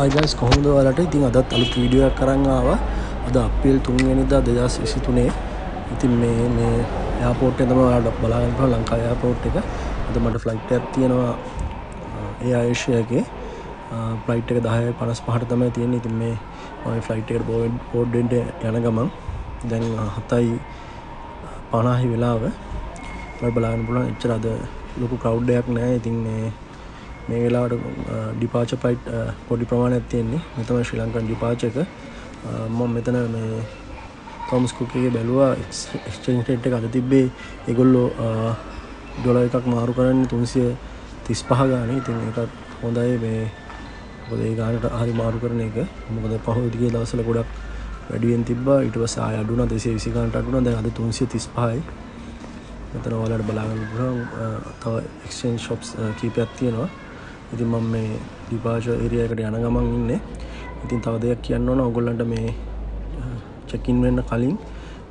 අයිගස් කොහොඳ වලට ඉතින් අදත් අලුත් වීඩියෝයක් කරන්නාව අද අපිල් තුන්ගෙනනිදා දෙදස් විසිතුනේ ඉතින් මේ මේ යාපෝට් එතම ට බලාගන්ප ලංකා යාපෝට් එක. අද මට ෆ්ලයිට් ඇත් තියෙනවා ඒ ආයේෂයගේ පලයිට් එක. දහය පනස් පහට තමයි තියෙන ඉතින් මේ ඔය ෆ්ලයිට් එක බෝඩ් පෝඩ්ඩෙන්ට යන ගමන් දැන් හතයි පනාහි වෙලාව. බලාගන්න පුලන් එච්චර අද ලොකු කවුඩ්ඩයක් නෑ. ඉතින් මේ මේ වෙලාට ඩිපාච පයිට් පොඩි ප්‍රමාණයක් තියෙන්නේ. මෙතම ශ්‍රී ලංකන් ඩිපාචක මොම් මෙතන මේ තොමස්කුකගේ බැලවා. එක්ස්චේන්ට අද තිබ්බේ එගොල්ලෝ ඩොල එකක් මාරු කරන්න තුන්සිය තිස් පහ ගාන. ඉතින් එකත් හොඳයි මේ පොදේ ගානට හරි මාරු කරන එක. මොකද පහෝදිගේ දවසල ගොඩක් වැඩියෙන් තිබ ඉටවස අඩුන. දෙසේ විසිකාන්ට අඩුන. දැ අද තුන්සිය තිස් පහයි. මෙතන වලට බලාගන්න තව එක්ෂන් ශොප්ස් කීපයක් තියෙනවා. ඉතින් මම මේ දිපාශ ඒරියකට යන ගමන් ඉන්න. ඉතින් තව දෙයක් කියන්න ඕන. ඔගොල්ලන්ට මේ චැකින් වෙන්න කලින්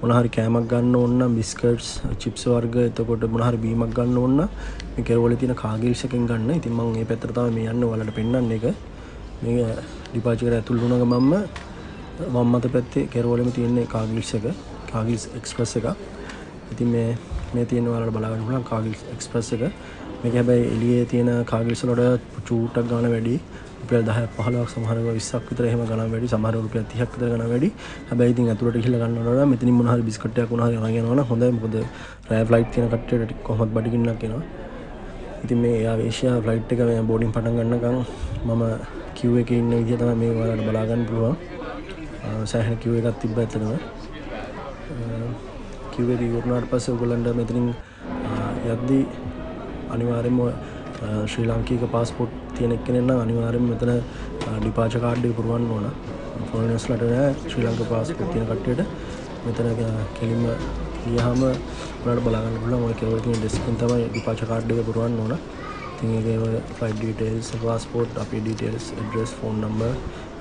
මොනහරි කෑමක් ගන්න ඔන්න බිස්කට්ස් චිප්ස වර්ග එතකොට මොනහරි බීමක් ගන්න ඔන්න කෙරවල තින කාගිල්ෂකෙන් ගන්න. ඉතින් මං ඒ පැතරතාව මේ යන්න. වලට පෙන්න්න එක මේ ඩිපාචිකර ඇතුල් වුණග මම්ම වම්මත පැත්තේ කෙරවලම තියෙන්නේ කාගිල්ෂ එක කාගිල්ස් එක්ස්ප්‍රස් එක. ඉතින් මේ මේ තියෙන වලට බලාගන්න පුලන් කාගිල්ස් එක්ස්ප්‍රස් එක. මේක හැබැයි එලියේ තියෙන කාගිල්සලොට චූටක් ගාන වැඩි. රුපියල් දහ පහලක් සමහරව විස්සක් විතර එහෙම ගණන් වැඩි. සමහර රුපියල් 30ක් විතර ගණන් වැඩි. හැබැයි ඉතින් අතුරට ගිහලා ගන්නවට මෙතනින් මොන හරි බිස්කට් එකක් උනා හරි අරන් යනවනම් හොඳයි. මොකද රෑ ෆ්ලයිට් තියෙන කට්ටියට කොහොමද බඩගින්නක් එනවා. ඉතින් මේ ආවේශයා ෆ්ලයිට් එක මේ බෝඩින් පටන් ගන්නකම් මම කිව් එකේ ඉන්න විදිහ තමයි මේ ඔයාලට බලා ගන්න පුළුවන් සෑහෙන කිව් එකක් තිබ්බ ඇත්තටම. කිව් එක ඉවරනාට පස්සේ ඔයගොල්ලන්ට මෙතනින් යද්දී අනිවාරෙන්ම ශ්‍රී ලංකීක පාස්පොට් තියෙනෙක් කෙනෙන්න අනිවාරෙන් මෙතන ඩිපාච කාඩ්ඩය පුරුවන් ඕන. ෆෝනස්ලට නෑ ශ්‍රී ලංක පාස්පොට් තියෙන කට්ටයට. මෙතන කෙලින්ම ගියහම ලට බලාගන්න පුල ම කෙවකින් ඩෙස්කින් තමයි ඩිපාච කාඩ්ඩය පුරුවන් ඕන. තිගේ ෆයිඩ ඩීටේල්ස් පාස්පෝට් අපි ඩීටේල්ස් ඩ්‍රෙස් ෆෝන් නම්බර්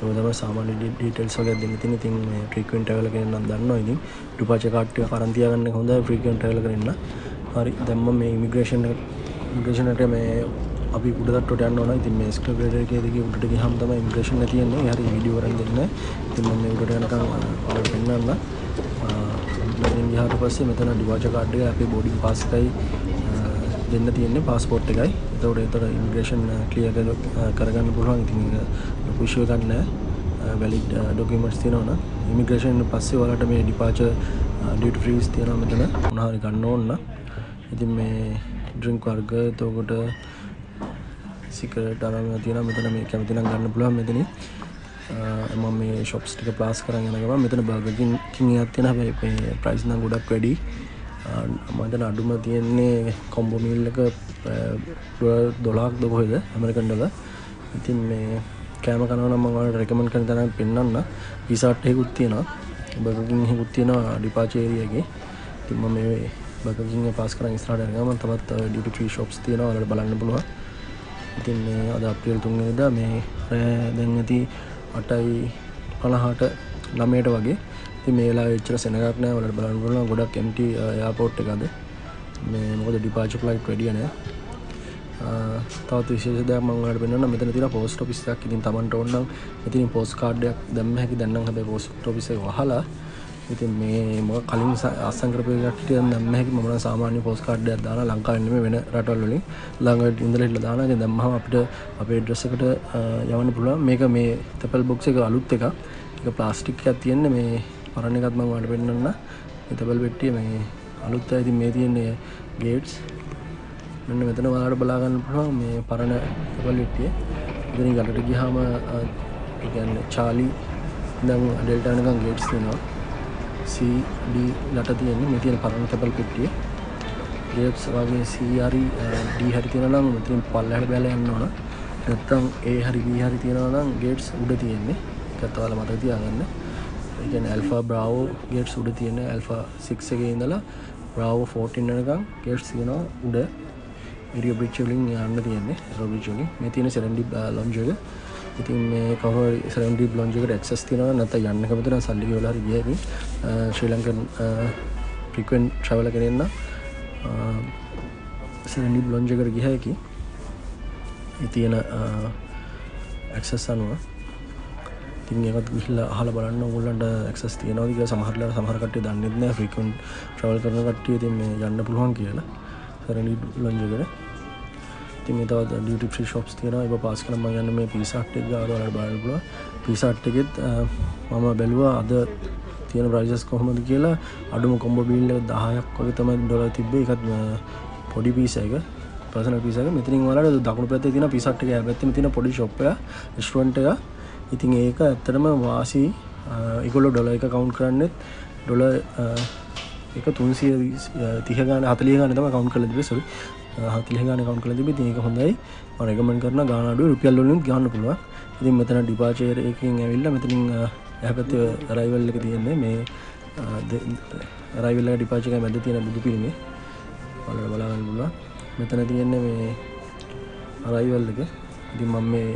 යොදම සාමාන්‍ය ඩීටෙල්ස් වගේ දෙන්න තින තින් ට්‍රිකෙන්ට ඇවල කරන්න දන්න ඉතින් ඩුපාච කාට්ටය කරන්තියගන්න හොඳ ්‍රිකෙන්ට ඇල කරන්න හරි දැම්ම මේ ඉමිග්‍රේෂන් ඉමිග්‍රේෂනට මේ අපි උඩට යන්න ඕන. ඉතින් මේ ස්ක්‍රපේටකේදක උඩට හම තම ඉමිග්‍රේෂන් තියන්නේ. හරි විඩියවරන් දෙන්න. ඉතින් මම උඩට යනකම් ඔයාලට පෙන්වන්න මෙතනින් ගියාට පස්සේ මෙතන ඩිවාච කාඩ් එක අපේ බෝඩින් පාස් එකයි. දෙන්න තියෙන්නේ පාස්පෝර්ට් එකයි. එතකොට එතකොට ඉමිග්‍රේෂන් ක්ලියර් කරගන්න පුළුවන්. ඉතින් ලොකු ඉෂුව එකක් නැහැ වැලිඩ් ඩොකියුමන්ට්ස් තියෙනවනම්. ඉමිග්‍රේෂන් පස්සේ ඔයාලට මේ ඩිපාචර් ඩියුටි ෆ්‍රීස් තියෙනවා මෙතන. මොනවා හරි ගන්න ඕන නම්. ඉතින් මේ ඩ්‍රිංක් වර්ග තෝකොට සිකරට අරම තියෙන මෙතන මේ කැමතිනම් ගන්න පුළුවන් uh, මෙතන එම මේ ශොප්ස් ටික ප්ලාස් කරන්න යනගම මෙතන බර්ගකින් කින් අත්තියෙන හැබැයි ප්‍රයිස් නම් ගොඩක් වැඩි මතන අඩුම තියෙන්නේ කොම්බොමිල්ලක දොලාක් දොකොහෙද ඇමරිකන්ඩල ඉතින් මේ කෑම කනවන මඟට රැකමන් කන තැන පෙන්න්න විසාට්හෙකුත් තියෙනවා. බගකින් හෙකුත් තියෙනවා ඩිපාචේරියගේ තිම මේ බකින් පස් කර ස්රට ගම තමත් ඩිට ශොප්ස් තියෙනවා වලට බලන්න පුළුවන්. ඉතින් මේ අද අප්‍රියල් තුන්ගෙනද මේ රෑ දැන් ඇති අටයි පණහාට ළමයට වගේ ති මේලා එච්චර සෙනගක් නෑ වලට බලන්න පුළුවන් ගොඩක් කැමටි යාපෝට් එකද මේ මොකද ඩිපාච ලයිට් වැඩියන තවත් විශේෂ මංගට පෙන්න්න මෙතන තින පෝස්ට පිස්සක් ඉතින් තමන්ට ඔන්නම් ඉතින් පෝස් කාඩ්ඩයක් දැම්ම හැකි දන්න හැබ පෝස්ට පිස වහලා ඉතින් මේ ම කලින් අසංක්‍රපයකට දම්ම හැකි මන සාමාන්‍ය පෝස් කාඩ්ඩයක් දාන ලංකාන්නම වෙන රටල්ලින් ළඟට ඉඳලෙට දාන දම්ම අපිට අපේ ඩ්‍රෙස්සකට යවන්න පුළුවන්. මේක මේ තැපල් බොක්ස එක අලුත් එක එක ප්ලාස්ටික් ඇත් තියෙන්නේ. මේ පරණ එකත්ම වට පෙන්න්න එතබල් වෙට්ටිය මේ අලුත් ඇති මේ තියෙන්නේ ගේට්ස් මෙන්න මෙතන වාට බලාගන්න පුළුවන් මේ පරණ තබල් වෙට්ටිය ඉතිනි ගලට ගිහාම ගන්න චාලි දම් ඩෙල්ටානකම් ගේට්ස් තියෙනවා. CD ලට තියෙන්නේ. මේ තියෙන පරණ තැපල් පෙට්ටිය ගේට්ස් වගේ සීරි ඩී හරි තියෙන නම් මෙතින් පල්ලහට බැල යන්න ඕන. නැත්තම් ඒ හරි බී හරි තියෙනවා නම් ගේට්ස් උඩ තියෙන්නේ. එකත්වාල මත තියාගන්න. ඒකන ඇල්ෆා බ්‍රව් ගේට්ස් උඩ තියෙන ඇල්ෆා සික් එක ඉඳලා බ්‍රව් 14 නකම් ගේට්ස් තියෙනවා උඩ. ඉරිය බ්‍රිච්චලින් යන්න තියෙන්නේ රොබිචලින් මේ තියෙන සෙරන්ඩි ලොන්ජක uh, ඉතින් මේ කව සරන්ඩි බ්ලොන්ජකට එක්සස් තින නැත යන්න කමතන සල්ලි ොලහර ගියකි ශ්‍රී ලංකන් ප්‍රිකෙන් ට්‍රවල කරන්න සරන්ඩි බ්ලොන්ජකට ගිහයකි ඉතියන ඇක්සස් අනුව. තින් ඒකත් ගිහිල්ල හල බලන්න ඔගුල්ලන්ට එක්සස් තියනවාදික සමහරල සමහරකට දන්නෙත්න ෆ්‍රිකන් ට්‍රවල් කරන කට්ටිය තින් මේ යන්න පුළුවන් කියලා. සැරනි ලොංජගෙන තින් තවත් ඩියට ්‍රී ශොප්ස් තියෙන එබ පාස් කන යන්න මේ පිසාට්ටක් ආරවල බලපුල පිසාට්ටකෙත් මම බැලුවා අද තියෙන ප්‍රයිසස් කොහොමද කියලා. අඩුම කොම්බ බිල්ල දහයක් වගේ තමයි ඩොල තිබේ එකත් පොඩි පිසයක පසන පිසක මෙතින් වලට දකුණු පැත්තේ තින පිසට්ක පැත්තිම තින පොඩි ශොප්ය ස්ටුවන්ට එක. ඉතින් ඒක ඇත්තටම වාසි එකොලො ඩොල එක කවුන්් කරන්නෙත් ඩොල එක තුන්සිය තිහගන හතලිය ගන තම කවුන් කල තිබ සොරි හතිලි ගන කවුන් කල තිබ ඒක හොඳයි. මරගමන් කරන ගානඩු රුපියල්ලොලින් ගන්න පුළුව ඉතින් මෙතන ඩිපාචේර එකින් ඇවිල්ල මෙතනින් ඇපත රයිවල් එක තියෙන්නේ. මේ රයිවල්ල ඩිපාචක මැද තියෙන බුදු පිළිමේ. වල බලාගන්න පුළුව මෙතන තියෙන්නේ මේ අරයිවල් එක. ඉතින් මම මේ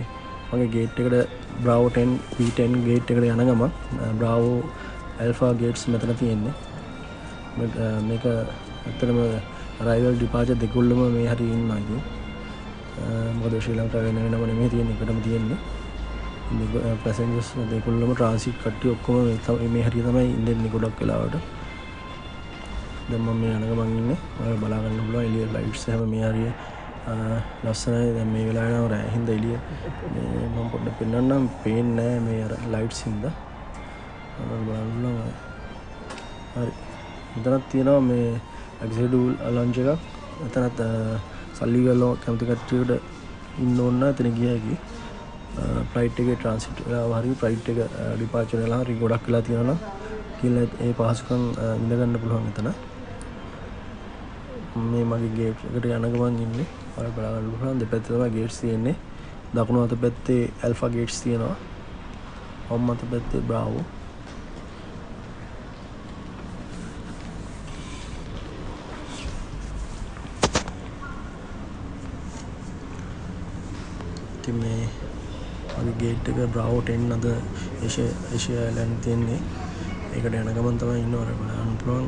මගේ ගේට් එකට බ්‍රව්ටන් පීටන් ගේට් එකට යන ගම බ්‍රව් ඇල්ෆා ගේට්ස් මෙතන තියෙන්නේ. මේක ඇත්තරම රයිවල් ඩිපාච දෙකුල්ලම මේ හරි ඉන්නයිති මොකද ශ්‍රී ලංකා වෙන වෙනම මේ තියෙන එකටම තියෙන්නේ. පැසෙන්ජස් දෙකුල්ලම ට්‍රන්සික් කට්ටි ඔක්කොම මේ හරි තමයි ඉන්දෙන්නේ ගොඩක් වෙලාවට. දෙම මේ යනගමන්ඉන්න බලාගන්න පුල එලිය ලයිට්ස් හැම මේ හරිය ලස්සනයි. දැ මේ වෙලානාව රෑහින්ද එලිය මම පොඩ්ඩ පෙන්න්නම් පේනෑ මේ ලයිට් සින්ද බලන්න හරි. එතනත් තියෙනවා මේ ඇක්සඩූල් අලංච එකක්. එතනත් සල්ලි ගල්ලෝ කැමතිකට්ටියට ඉන්න ඔන්න එතන ගියකි පලයිට් එක ට්‍රන්සිට හරි පයිට් එක ඩිපාචනලා හරි ගොඩක් වෙලා තියෙනවා කියල ඒ පහසුකන් ඉඳගන්න පුළුවන් එතන. මේ මගේ ගේට්කට යනගමන් ඉන්නේ. ඔය බලාගන්න පුළුවන් දෙපැත්තම ගේට්ස් තියෙන්නේ. දකුණු අත පැත්තේ ඇල්ෆා ගේට්ස් තියෙනවා. වම් අත පැත්තේ බ්‍රාවෝ ඉතින් මේ මගේ ගේට් එක බ්‍රව්ටෙන් අද ඒෂය ඒෂය ඇලන් තියෙන්නේ. ඒකට යන ගමන් තමයි ඉන්න. ඔර බලන්න පුළුවන්.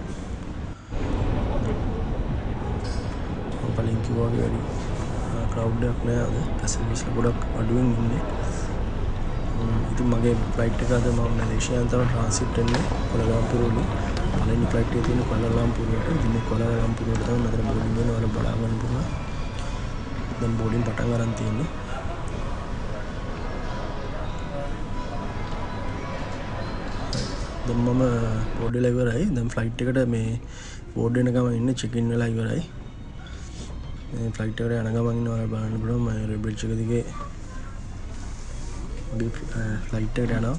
පලින් කිව්වාගේ වැඩි ක්‍රව්ඩයක් නෑ අද. පැසවිස්ල ගොඩක් අඩුවෙන් ඉන්නේ. ඉතින් මගේ ෆ්ලයිට් එකද ම මලේෂයන් තම ට්‍රන්සිට්න්නේ කොළලාම්පුරුලු පලනි ෆ්ලයිට් තියෙන කොළලාම්පුරට දින කොළලාම්පුරට නතර බෝඩිගෙන වල බලාගන්න පුුණ දැන් බෝඩින් පටන් අරන් තියෙන්නේ. දම්මම පොඩි ලයිවරයි දැම් ෆ්ලයිට් එකට මේ බෝඩ්ඩනකම ඉන්න චිකින් වෙලා ඉවරයි. ෆ්ලයිට්ට යනගමන්න වල බලන්න පුළම රබිච්චක දිගේ. ෆ්ලයිට්ට යනවා.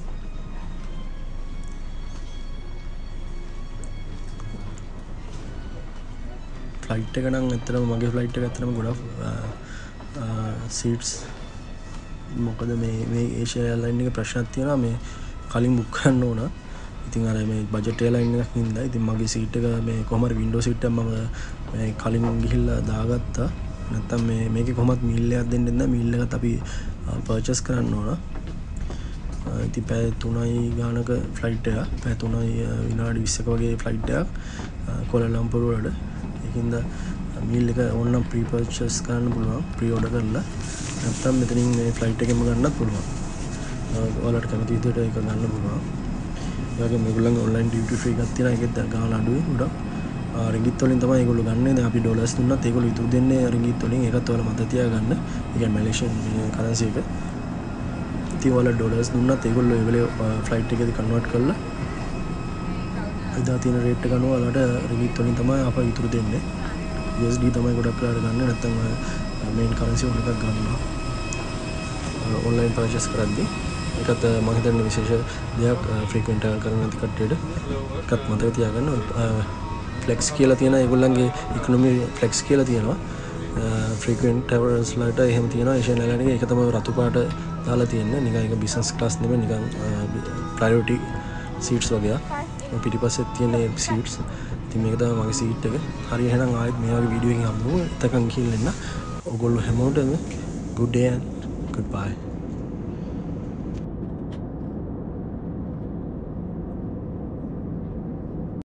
ෆ්ලයිට් එක නම් ඇතරම මගේ ෆ්ලයිට් ඇතරම ගොඩක් සීටස් මොකද මේ මේ ඒෂය අල්ලන්න එක ප්‍රශ්නත් තියෙන මේ කලින් බුක්කන්න ඕන. ඉතින් අර මේ බජටේලයින්න හිද ඉතින් මගේ සීට්ක මේ කොමර වින්ඩෝ සිට්ට ම කලින් ගිහිල්ල දාගත්තා. නැත්තම් මේ මේක කොමත් මිල්ලයක් දෙන්නන්න මිල්ලක අපි පර්චස් කරන්න ඕන. ඉති පැය තුනයි ගානක ෆ්ලයිට් එක පැ තුනයි විනාඩි විස්සක වගේ ෆ්ලයිට්යක් කොල ලම්පුරුවට එකින්ද මිල් එක ඔන්න ප්‍රීපර්චස් කරන්න පුළුවන් ප්‍රියෝඩ කරලා. නැත්තම් මෙතනින් මේ ෆ්ලයිට් එකම ගන්නත් පුළුවන්. ඔලට කැමති විදියට එක ගන්න පුළුවන්. ඒගේ මුගලන් ඔන්ලයින් ඩියුටි ෆ්‍රී එකක් තියෙනවා ඒකෙත් ගාන අඩුයි ගොඩක් රිගිත් වලින් තමයි ඒගොල්ලෝ ගන්න. දැන් අපි ඩොලර්ස් දුන්නත් ඒගොල්ලෝ ඉතුරු දෙන්නේ රිගිත් වලින් ඒකත් ඔයාලා මතක තියාගන්න. ඒ කියන්නේ මැලේසියන් කරන්සි එක. ඉතින් ඔයාලා ඩොලර්ස් දුන්නත් ඒගොල්ලෝ ඒ වෙලේ ෆ්ලයිට් එකේදී කන්වර්ට් කරලා එදා තියෙන රේට් එක අනුව ඔයාලට රිගිත් වලින් තමයි අප ඉතුරු දෙන්නේ. USD තමයි ගොඩක් වෙලාට ගන්න නැත්නම් මේන් කරන්සි වල එකක් ගන්නවා. ඔන්ලයින් පර්චේස් කරද්දී එකත් මහිතන්න විශේෂ දෙයක් ෆ්‍රීකෙන්ට කරන ඇති කට්ටයට එකත් මතක තියාගන්න ෆලෙක්ස් කියලා තියෙන ඒගොල්ලන්ගේ ඉක්නොමි ෆලෙක්ස් කියලා තියෙනවා. ෆ්‍රීකෙන්ට ටවරස්ලට එහෙම තියෙන ඒෂය නැලනක එක තම රතුපාට දාලා තියන්න. නිකයික බිසන්ස් ක්ලාස් නෙම නිකන් ප්‍රයෝටි සීට්ස් වගේ පිටි පස්සෙත් තියන්නේ සීට්ස් ති මේකතම මගේ සීට් එක. හරි හෙන ආයත් මේගේ විඩියුවෙන් හම්බුව තකන් කියල්ලන්න ඔගොල්ලු හැමෝටම ගුඩ්ඩයන් ගුඩ් බයි